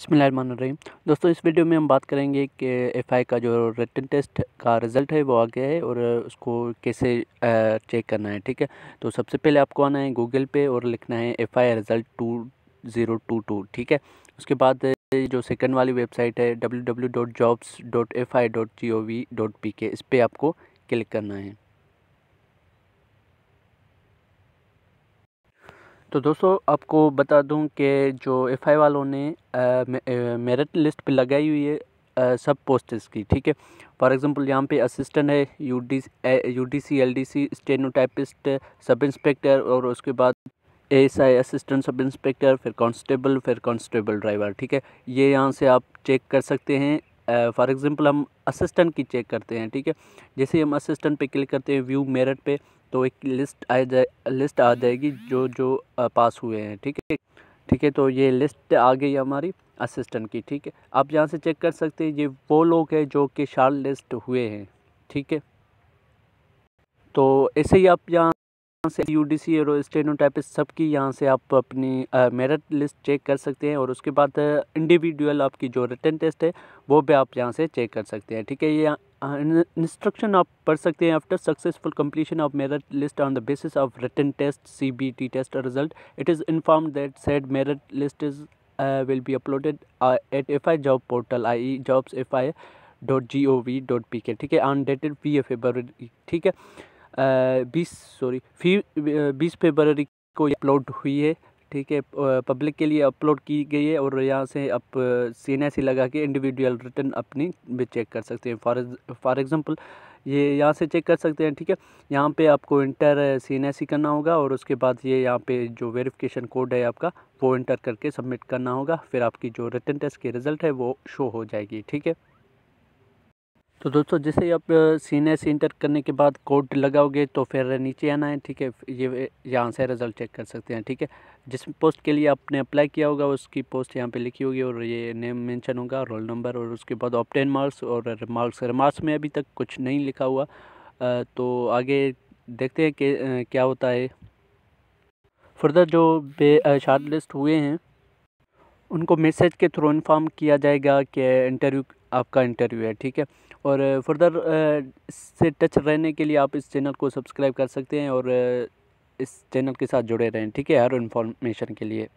रही दोस्तों, इस वीडियो में हम बात करेंगे कि एफआई का जो रिटर्न टेस्ट का रिज़ल्ट है, वो आ गया है और उसको कैसे चेक करना है, ठीक है? तो सबसे पहले आपको आना है गूगल पे और लिखना है F I result two zero two two ठीक है? उसके बाद जो सेकंड वाली वेबसाइट है W W dot jobs dot F I G O V P K इस पर आपको क्लिक करना है। तो दोस्तों आपको बता दूँ कि जो एफ़ आई वालों ने मेरिट लिस्ट पे लगाई हुई है आ, सब पोस्ट्स की ठीक है? फॉर एग्जांपल यहाँ पे असिस्टेंट है U D U D C L D C stenotypist sub inspector और उसके बाद S I assistant sub inspector फिर कांस्टेबल फिर कांस्टेबल ड्राइवर ठीक है? ये यहाँ से आप चेक कर सकते हैं। फॉर एग्ज़ाम्पल हम असिस्टेंट की चेक करते हैं, ठीक है? जैसे हम असिस्टेंट पे क्लिक करते हैं व्यू मेरिट पे तो एक लिस्ट आ जाए लिस्ट आ जाएगी जो जो पास हुए हैं, ठीक है? ठीक है तो ये लिस्ट आ गई हमारी असिस्टेंट की, ठीक है? आप यहाँ से चेक कर सकते हैं, ये वो लोग हैं जो कि शार्ट लिस्ट हुए हैं, ठीक है? तो ऐसे ही आप यहाँ से यू डी सी और स्टेनोटाइपिस्ट सब की यहाँ से आप अपनी मेरिट लिस्ट चेक कर सकते हैं और उसके बाद इंडिविजुअल आपकी जो रिटर्न टेस्ट है, वो भी आप यहाँ से चेक कर सकते हैं, ठीक है? ये इंस्ट्रक्शन आप पढ़ सकते हैं। After successful completion of merit list on the basis of written test C B T test result it is inform that said merit list is will be uploaded at F I job portal I E jobs F I dot G O V dot P K ठीक है? On dated P A Feb ठीक है? बीस sorry फ़ी बीस February को upload हुई है, ठीक है पब्लिक के लिए अपलोड की गई है और यहाँ से आप सी एन सी लगा के इंडिविजुअल रिटर्न अपनी भी चेक कर सकते हैं। फॉर फॉर एग्ज़ाम्पल ये यहाँ से चेक कर सकते हैं, ठीक है? यहाँ पे आपको इंटर सी एन सी करना होगा और उसके बाद ये यहाँ पे जो वेरिफिकेशन कोड है आपका, वो इंटर करके सबमिट करना होगा। फिर आपकी जो रिटर्न टेस्ट के रिज़ल्ट है वो शो हो जाएगी, ठीक है? तो दोस्तों, जैसे ही आप सीने से इंटर करने के बाद कोड लगाओगे तो फिर नीचे आना है, ठीक है? ये यहाँ से रिज़ल्ट चेक कर सकते हैं, ठीक है? जिस पोस्ट के लिए आपने अप्लाई किया होगा, उसकी पोस्ट यहाँ पे लिखी होगी और ये नेम मेंशन होगा, रोल नंबर और उसके बाद ऑप्टेन मार्क्स और रिमार्क्स रिमार्क्स में अभी तक कुछ नहीं लिखा हुआ। तो आगे देखते हैं कि क्या होता है। फर्दर जो शार्ट लिस्ट हुए हैं उनको मैसेज के थ्रू इन्फॉर्म किया जाएगा कि इंटरव्यू आपका इंटरव्यू है, ठीक है? और फर्दर से टच रहने के लिए आप इस चैनल को सब्सक्राइब कर सकते हैं और इस चैनल के साथ जुड़े रहें, ठीक है? हर इन्फॉर्मेशन के लिए।